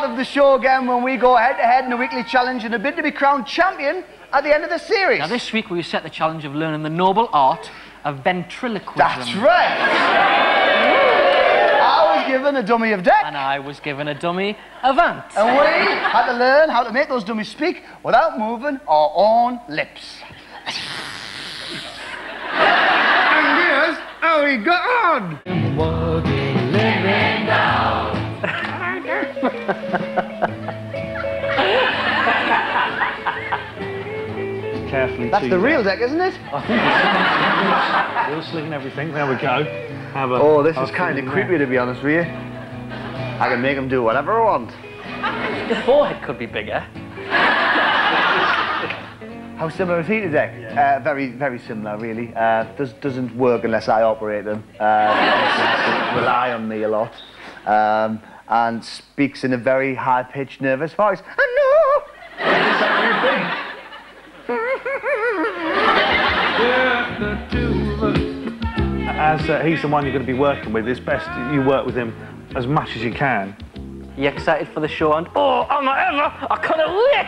part of the show again when we go head to head in a weekly challenge and a bid to be crowned champion at the end of the series. Now, this week we set the challenge of learning the noble art of ventriloquism. That's right. I was given a dummy of Dec. And I was given a dummy of Ant. And we had to learn how to make those dummies speak without moving our own lips. and here's how we got on. Carefully That's the real Dec, isn't it? Real slick and everything. There we go. Have a, Oh, this is kind of feeling creepy to be honest with you. I can make them do whatever I want. The forehead could be bigger. How similar is he to Dec? Uh, very, very similar, really. Uh, does, doesn't work unless I operate them. Uh, rely on me a lot. Um, and speaks in a very high-pitched, nervous voice. I As uh, he's the one you're going to be working with, it's best you work with him as much as you can. You excited for the show? And oh, I'm not ever. I couldn't wait.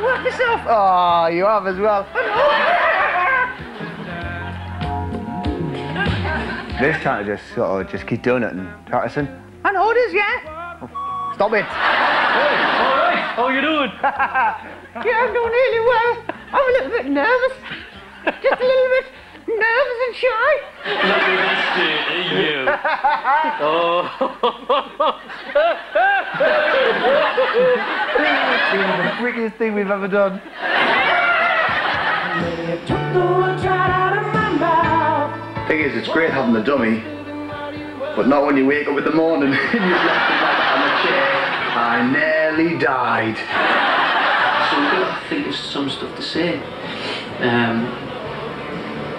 know! Work yourself! Oh, you have as well. This time, just sort of just keep doing it and try to listen. I know it is, yeah. Oh, stop it. Hey, all right, How you doing? Yeah, I'm doing really well. I'm a little bit nervous. Just a little bit nervous and shy. Oh. The freakiest thing we've ever done. Thing is, it's great having the dummy, but not when you wake up in the morning and you've left it like that on the chair. I nearly died. So we've got to think of some stuff to say. Um,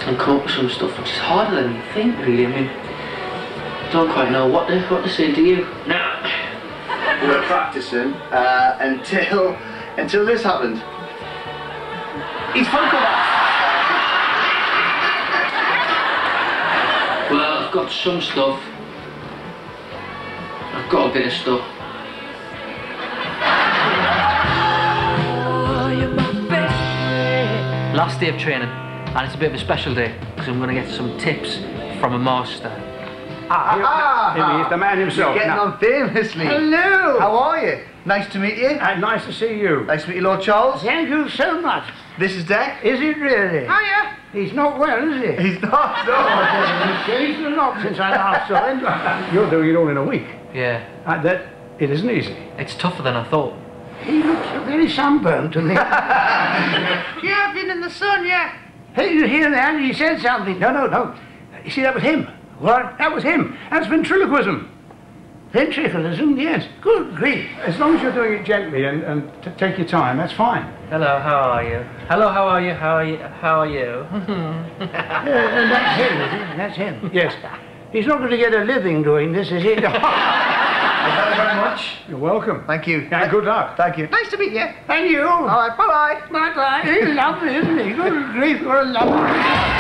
and come up with some stuff which is harder than you think, really. I mean, don't quite know what to, what to say, do you? No. We're practicing uh, until until this happened. He's Funko got some stuff. I've got a bit of stuff. Last day of training, and it's a bit of a special day because I'm going to get some tips from a master. Ah, Here he is, the man himself. Getting Now- on famously. Hello. How are you? Nice to meet you. Uh, nice to see you. Nice to meet you, Lord Charles. Thank you so much. This is Dec. Is it really? Hiya. He's not well, is he? He's not. No. He's changed a lot since I last saw him. You're doing it all in a week. Yeah, Uh, that it isn't easy. it's tougher than I thought. He looks very sunburnt to me. yeah, I've been in the sun, yeah. hey, you hear that? He said something. No, no, no. You see, that was him. What? That was him. That's ventriloquism. Ventriloquism, yes. Good grief. As long as you're doing it gently and, and t- take your time, that's fine. Hello, how are you? Hello, how are you? How are you? How are you? And that's him, is it? That's him. Yes. He's not going to get a living doing this, is he? Thank you very much. You're welcome. Thank you. Yeah, good luck. Thank you. Nice to meet you. And you. All right, bye-bye. Bye-bye. He's lovely, isn't he? Good grief, what a lovely...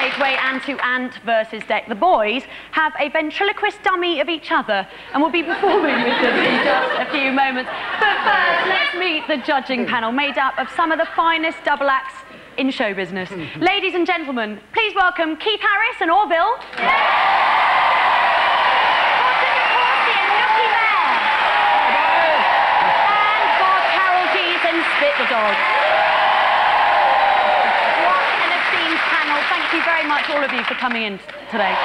Saturday Night Takeaway and to Ant versus Dec. The boys have a ventriloquist dummy of each other and will be performing with them in just a few moments. But first, let's meet the judging panel made up of some of the finest double acts in show business. Ladies and gentlemen, please welcome Keith Harris and Orville. And Bob Carolgees and Spit the Dog. What an esteemed panel. Thank you very much, all of you, for coming in today.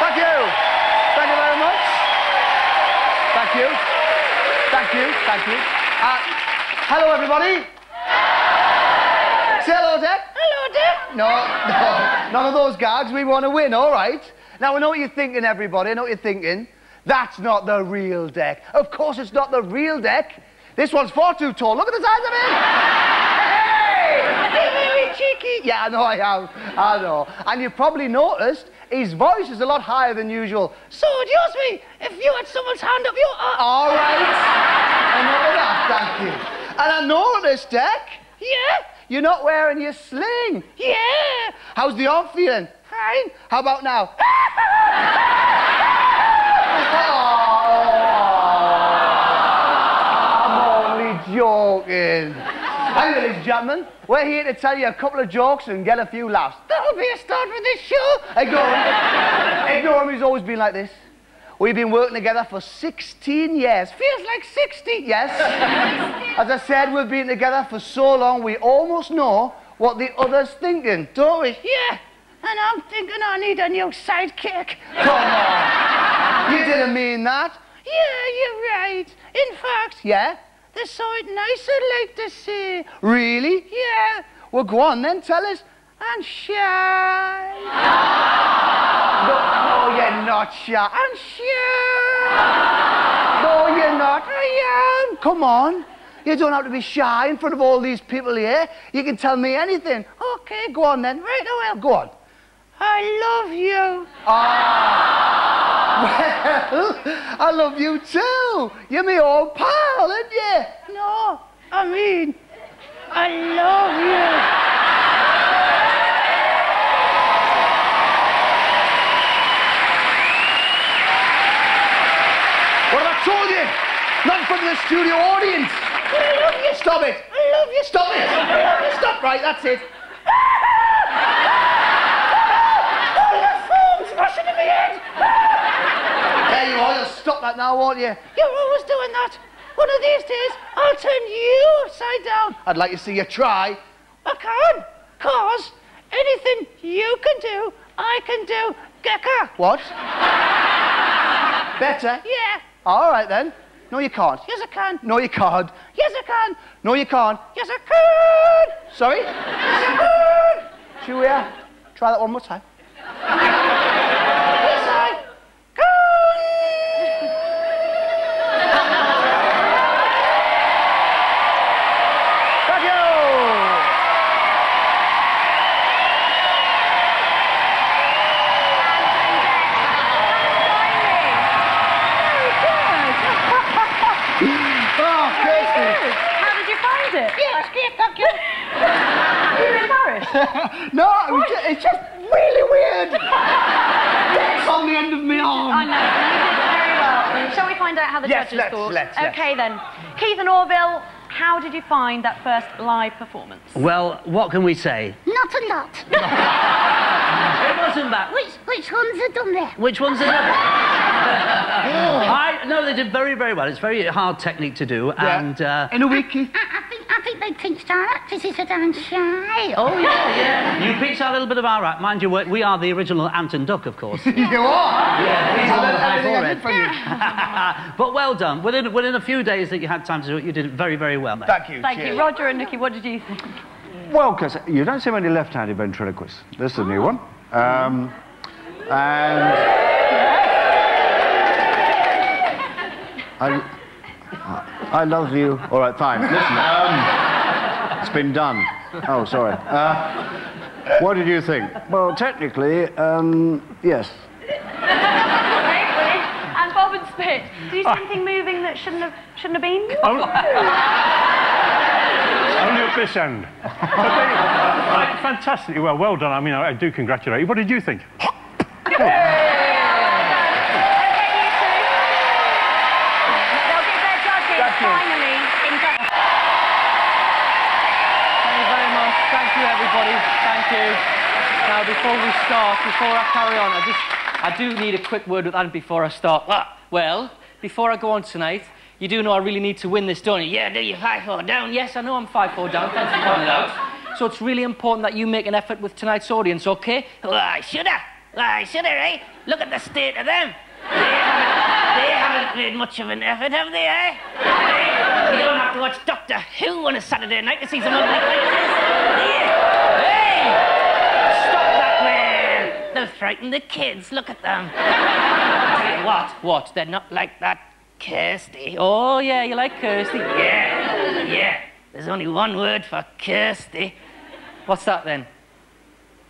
Thank you. Thank you very much. Thank you. Thank you. Thank you. Uh, hello, everybody. Say hello, Dec. Hello, Dec. No, no, none of those gags. We want to win, all right? Now, I know what you're thinking, everybody. I know what you're thinking. That's not the real Dec. Of course, it's not the real Dec. This one's far too tall. Look at the size of it! Hey! Cheeky. Yeah, I know I am. I know. And you've probably noticed His voice is a lot higher than usual. So, excuse me, if you had someone's hand up your arm. All right. Of that, thank you. And I noticed, Dec. Yeah? You're not wearing your sling. Yeah. How's the arm feeling? Fine. How about now? Oh, I'm only joking. Anyway, ladies and gentlemen, we're here to tell you a couple of jokes and get a few laughs. That'll be a start for this show. Ignore him. Ignore him, he's always been like this. We've been working together for 16 years. Feels like 60, yes. As I said, we've been together for so long, we almost know what the other's thinking, don't we? Yeah, and I'm thinking I need a new sidekick. Come on. You didn't mean that. Yeah, you're right. In fact, yeah, there's something nice I'd like to say. Really? Yeah. Well, go on then, tell us. I'm shy. no, no, you're not shy. I'm shy. No, you're not. I am. Come on. You don't have to be shy in front of all these people here. You can tell me anything. Okay, go on then. Right, well, go on. I love you. Ah. Well, I love you too. You're my old pal, aren't you? No, I mean, I love you. What have I told you? Not in front of the studio audience. I love you. Stop it. I love you. Stop it. I love you. Stop. Right, that's it. All the foam's rushing in my. There you are. You'll stop that now, won't you? You're always doing that. One of these days, I'll turn you upside down. I'd like to see you try. I can, cause anything you can do, I can do. Gecka. What? Better? Yeah. All right then. No, you can't. Yes, I can. No, you can't. Yes, I can. No, you can't. Yes, I can. Sorry? yes, I can. Uh, try that one more time? yes, I can. Thank you. Oh, Kirsty. How did you find it? Yeah, it's great, thank you. Are you embarrassed? No, it was ju- it's just really weird. it's on the end of my arm. I know, you did very well. Shall we find out how the Yes, judges let's, thought? let's, let's. okay then. Keith and Orville, how did you find that first live performance? Well, what can we say? Not a lot. It wasn't bad. which which ones are done there? Which one's it? I no, they did very, very well. It's very hard technique to do, and uh, In a week, Keith. I, I think I think they teach our actresses are damn shy. oh yeah, yeah. You picked out a little bit of our act, mind you. We we are the original Ant and Duck, of course. You are. Yeah, He's on done the high everything I forehead. you. but well done. Within within a few days that you had time to do it, you did it very, very well. Mate. Thank you. Thank cheers. you. Roger and Nookie, what did you think? Well, because you don't see many left-handed ventriloquists. This is a new one. Um, and I, I love you. All right, fine. Listen, um, it's been done. Oh, sorry. Uh, what did you think? Well, technically, um, yes. And Bob and Spit, do you see anything moving that shouldn't have shouldn't have been? Only at this end. But they- fantastically well. Well done. I mean, I, I do congratulate you. What did you think? They'll give their judges Thank you. finally in front. Thank you very much. Thank you, everybody. Thank you. Now, before we start, before I carry on, I just, I do need a quick word with Anne before I start. Ah, well, before I go on tonight, you do know I really need to win this, don't you? Yeah, do you five four down? Yes, I know I'm five four down. Thanks for pointing out. So it's really important that you make an effort with tonight's audience, okay? Well, I should have. I should have, eh? Look at the state of them. They haven't, they haven't made much of an effort, have they, eh? You don't have to watch Doctor Who on a Saturday night to see some ugly faces. They'll frighten the kids. Look at them. What, What? they're not like that Kirsty. Oh, yeah, you like Kirsty? Yeah, yeah. There's only one word for Kirsty. What's that then?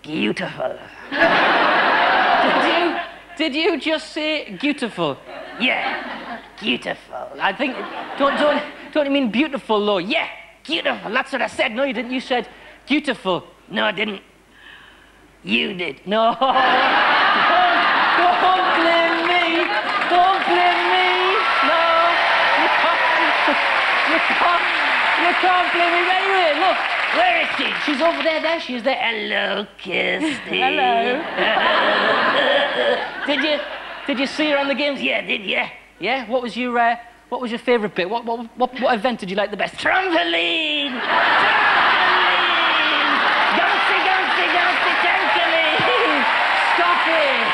Beautiful. Did you just say beautiful? Yeah, beautiful. I think. Don't, don't, don't you mean beautiful, though? Yeah, beautiful. That's what I said. No, you didn't. You said beautiful. No, I didn't. You did. No. don't, don't blame me. Don't blame me. No. You can't. You can't. You can't blame me. Anyway, look. Where is she? She's over there. There she is. There. Hello, Kirsty. Hello. did you? Did you see her on the games? Yeah, did you? Yeah. What was your? Uh, what was your favourite bit? What, what, what, what event did you like the best? Trampoline! Bouncy, bouncy, bouncy, trampoline! Stop it!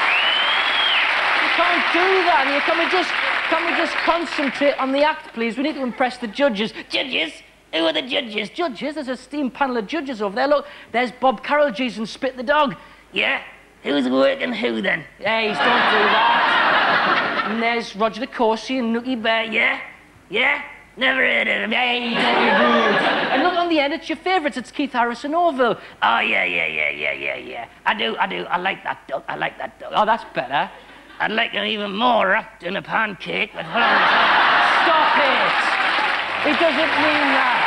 You can't do that. Can we just can we just concentrate on the act, please? We need to impress the judges. Judges? Who are the judges? Judges? There's a steam panel of judges over there. Look, there's Bob Carroll, and Spit the dog. Yeah? Who's working who then? Hey, don't do that. and there's Roger the and Nookie Bear. Yeah? Yeah? Never heard of him. Hey, and look on the end, it's your favourites. It's Keith Harris and Orville. Oh, yeah, yeah, yeah, yeah, yeah, yeah. I do, I do. I like that duck. I like that duck. Oh, that's better. I'd like him even more wrapped in a pancake with Stop it! It doesn't mean that.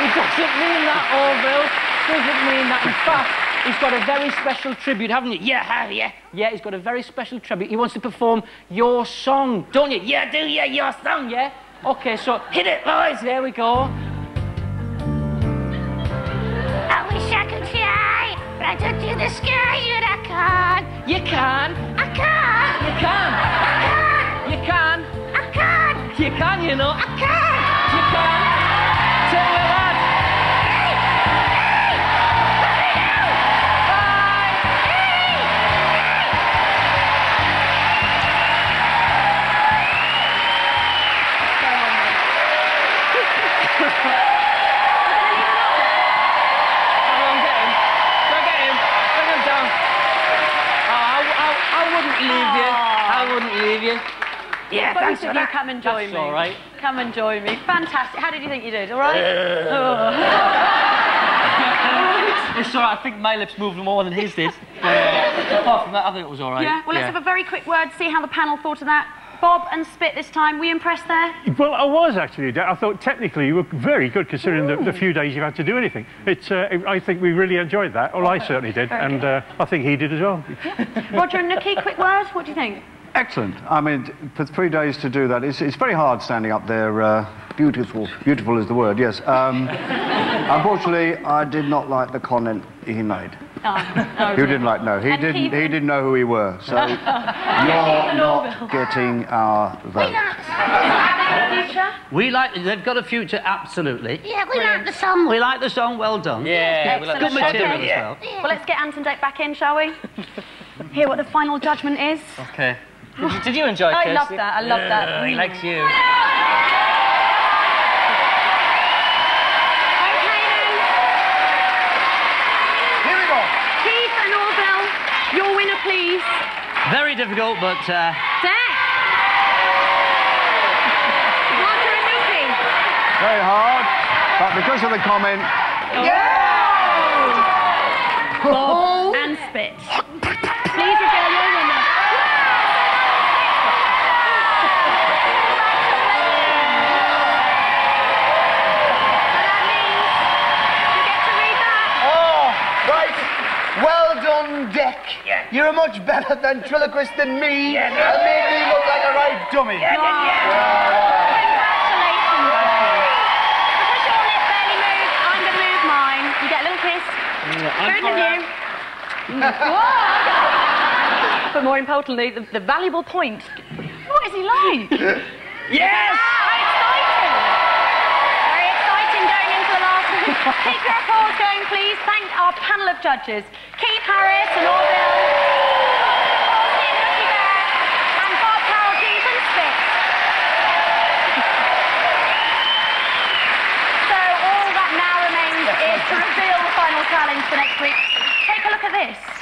it doesn't mean that, Orville. Doesn't mean that. In fact, he's got a very special tribute, haven't you? Yeah, have you? Yeah, he's got a very special tribute. He wants to perform your song, don't you? Yeah, do you? Your song, yeah? Okay, so hit it, boys. There we go. Fly up to the sky, but I can't. You can. I can't. You can. I can't. You can. I can't. You can, you know. I can't. Come and join That's me. all right. Come and join me. Fantastic. How did you think you did? All right? It's all right. I think my lips moved more than his did. But, uh, apart from that, I think it was all right. Yeah. Well, let's have a very quick word, see how the panel thought of that. Bob and Spit this time. Were you impressed there? Well, I was actually. I thought technically you were very good considering the, the few days you've had to do anything. It's, uh, I think we really enjoyed that. Well, I certainly did, Very and uh, I think he did as well. Roger and Nookie, quick word. What do you think? Excellent. I mean, for three days to do that, it's, it's very hard standing up there. Uh, beautiful. Beautiful is the word, yes. Um, unfortunately, I did not like the comment he made. Oh, You didn't like, no. He And didn't, Keith- he didn't know who we were. So you're not getting our vote. We like, they've got a future, absolutely. Yeah, we like the song. We like the song, well done. Yeah, we like Good the song. material Okay. as well. Well, let's get Ant and Dec back in, shall we? Hear what the final judgment is. Okay. Did you, did you enjoy I Kirsty? love that. I love that. Uh, he likes you. Here we go. Keith and Orville, your winner, please. Very difficult, but uh, Dec. Roger and Nookie. Very hard, but because of the comment, Bob and Spit. Please reveal your winner. Oh, right. Well done, Dick. You're a much better ventriloquist than me. and made me look like a right dummy. Congratulations, Becky. Because your lip barely moved, I'm going to move mine. You get a little kiss. Both of you. But more importantly, the, the valuable point. What is he like? Yes! How exciting! Very exciting going into the last one. Keep your applause going, please. Thank our panel of judges. Harris and Orville. And. And. So all that now remains is to reveal the final challenge for next week. Take a look at this.